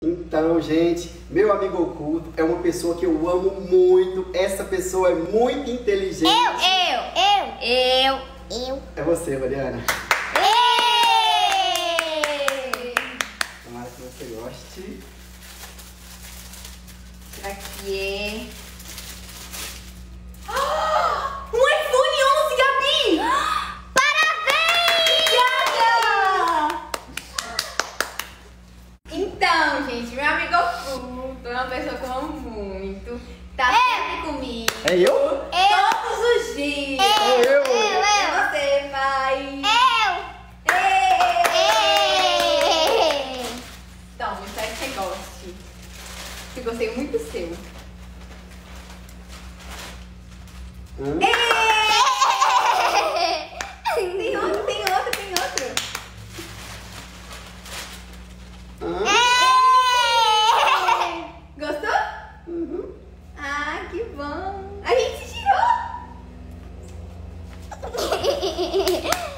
Então, gente, meu amigo oculto é uma pessoa que eu amo muito. Essa pessoa é muito inteligente. Eu, eu, eu, eu, eu. É você, Mariana. Ê! Tomara que você goste. Que é? Então, gente, meu amigo oculto é uma pessoa que eu amo muito. Tá sempre comigo. É eu? Todos os dias. Eu, eu, eu. É você, pai. Eu! Toma, espero que você goste. Eu gostei muito do seu. Hã? Tem outro, tem outro, tem outro. Hã? あれしろ